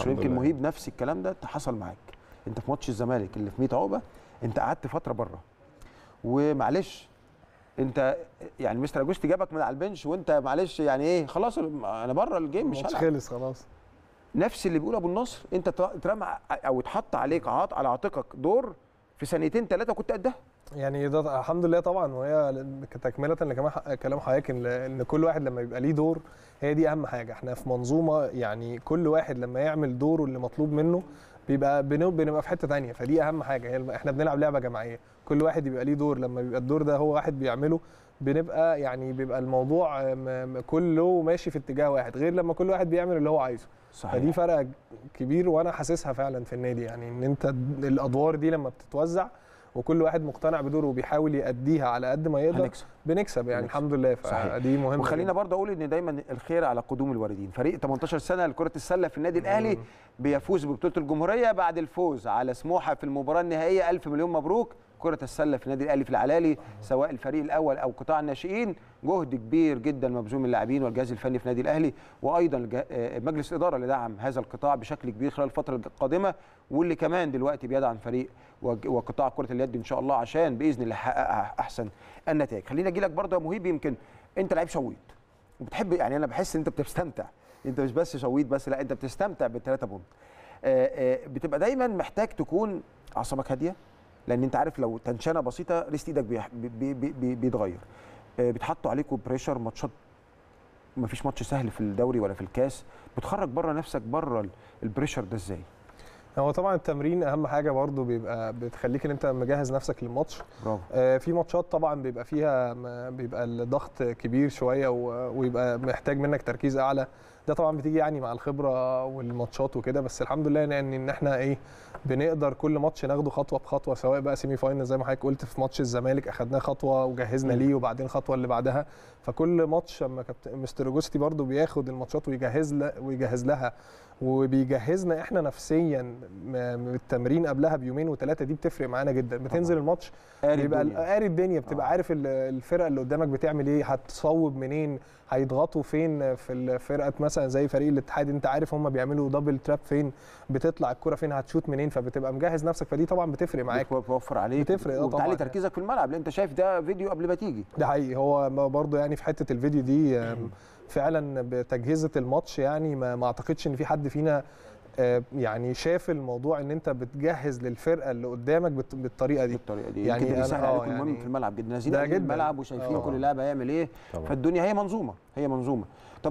الحمد يمكن لله. مهيب نفس الكلام ده حصل معاك. انت في ماتش الزمالك اللي في 100 عقبة انت قعدت فترة بره. ومعلش انت يعني مستر اجوستي جابك من على البنش وانت معلش يعني إيه خلاص أنا بره الجيم مش الماتش هلعب. خلص خلاص. نفس اللي بيقول أبو النصر انت اترمى أو اتحط عليك عاط على عاتقك دور في سنتين ثلاثة كنت قدها. يعني ده الحمد لله طبعا وهي تكمله لكلام حضرتك إن كل واحد لما يبقى ليه دور هي دي أهم حاجة. إحنا في منظومة يعني كل واحد لما يعمل دوره اللي مطلوب منه بيبقى بن- بنبقى في حتة ثانية فدي أهم حاجة. هي إحنا بنلعب لعبة جماعية. كل واحد يبقى ليه دور. لما بيبقى الدور ده هو واحد بيعمله بنبقى يعني بيبقى الموضوع كله ماشي في اتجاه واحد غير لما كل واحد بيعمل اللي هو عايزه. فدي فرق كبير وأنا حاسسها فعلا في النادي. يعني إن أنت الأدوار دي لما بتتوزع وكل واحد مقتنع بدوره وبيحاول يأديها على قد ما يقدر. هنكسب. بنكسب يعني هنكسب. الحمد لله. فدي مهمة وخلينا. برضه أقول إن دايما الخير على قدوم الواردين فريق 18 سنة لكرة السلة في النادي الأهلي بيفوز ببطولة الجمهورية بعد الفوز على سموحة في المباراة النهائية. ألف مليون مبروك. كرة السلة في النادي الأهلي في العلالي سواء الفريق الأول أو قطاع الناشئين. جهد كبير جدا مبذول من اللاعبين والجهاز الفني في النادي الأهلي. وأيضا آه، مجلس الاداره اللي دعم هذا القطاع بشكل كبير خلال الفترة القادمة واللي كمان دلوقتي بيدعم فريق وقطاع كرة اليد إن شاء الله عشان بإذن الله يحقق أحسن النتائج. خليني أجي لك برضه يا مهيب يمكن أنت لعيب شويط وبتحب يعني أنا بحس إن أنت بتستمتع. أنت مش بس شويط بس لا أنت بتستمتع بالثلاثه point. آه، آه، بتبقى دايما محتاج تكون اعصابك هادية لأن أنت عارف لو tension ة بسيطة wrist إيدك بيح- بي بي بي بيتغير. آه، بيتحطوا عليكم pressure ماتشات ما فيش ماتش سهل في الدوري ولا في الكاس. بتخرج بره نفسك بره ال- ال pressure ده إزاي؟ هو طبعا التمرين أهم حاجة برضو بيبقى بتخليك إن أنت مجهز نفسك للماتش. برافو. آه، في ماتشات طبعا بيبقى فيها بيبقى الضغط كبير شوية ويبقى محتاج منك تركيز أعلى. ده طبعا بتيجي يعني مع الخبرة والماتشات وكده بس الحمد لله يعني إن إحنا إيه بنقدر كل ماتش ناخده خطوة بخطوة سواء بقى semi final زي ما حضرتك قلت في ماتش الزمالك أخدناه خطوة وجهزنا. ليه وبعدين الخطوه اللي بعدها. فكل ماتش أما مستر جوستي برضو بياخد الماتشات ويجهز ويجهز لها. وبيجهزنا إحنا نفسيا التمرين قبلها بيومين وثلاثه دي بتفرق معانا جدا بتنزل طبعاً. الماتش قاري بيبقى الدنيا. قاري الدنيا بتبقى آه. عارف ال- الفرقة اللي قدامك بتعمل إيه هتصوب منين هيضغطوا فين في الفرقه مثلا زي فريق الاتحاد أنت عارف هم بيعملوا دبل تراب فين بتطلع الكرة فين هتشوت منين فبتبقى مجهز نفسك فدي طبعا بتفرق معاك بتوفر عليك بتفرق، آه وبتعلي طبعاً. تركيزك في الملعب لأن أنت شايف ده فيديو قبل ما تيجي ده حقيقي هو برضه يعني في حتة الفيديو دي فعلا بتجهيزة الماتش يعني ما, ما أعتقدش إن في حد فينا آه، يعني شاف الموضوع إن أنت بتجهز للفرقة اللي قدامك بالط- بالطريقة دي بالطريقة دي يعني أنا- بيسهل آه، عليكم المهم يعني في الملعب جدا نازلين. الملعب وشايفين آه. كل لاعب هيعمل إيه طبعاً. فالدنيا هي منظومة هي منظومة طب